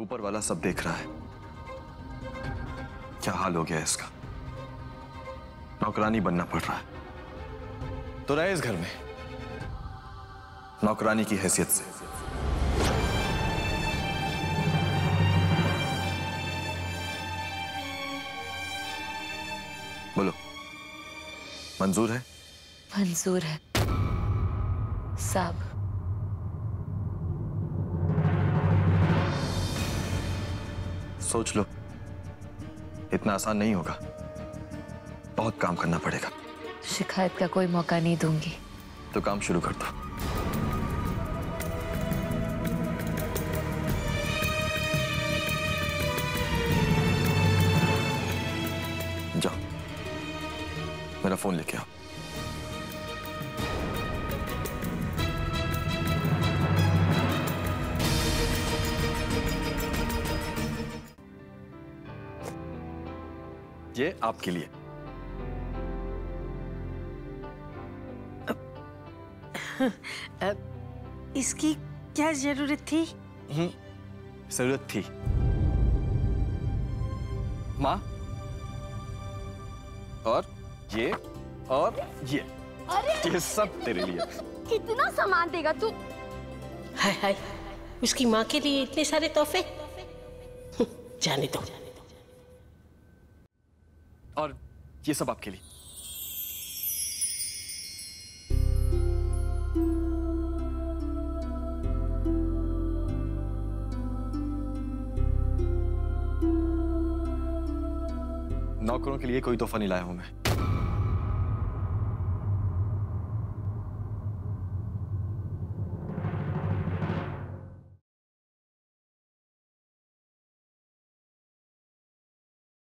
ऊपर वाला सब देख रहा है। क्या हाल हो गया इसका? नौकरानी बनना पड़ रहा है। तो रहे इस घर में? नौकरानी की हैसियत से। बोलो मंजूर है? मंजूर है। साहब। सोच लो। इतना आसान नहीं होगा। बहुत काम करना पड़ेगा। शिकायत का कोई मौका नहीं दूँगी। तो काम शुरू कर दो। जाओ। मेरा फ़ोन लेके आओ। ये आपके लिए। इसकी क्या ज़रूरत थी? ज़रूरत थी। माँ? और ये और ये। अरे! ये सब तेरे लिए। कितना सामान देगा तू। हाय हाय उसकी माँ के लिए इतने सारे तोहफे? जाने दो। और ये सब आपके लिए। नौकरों के लिए कोई तोहफा नहीं लाया हूँ मैं।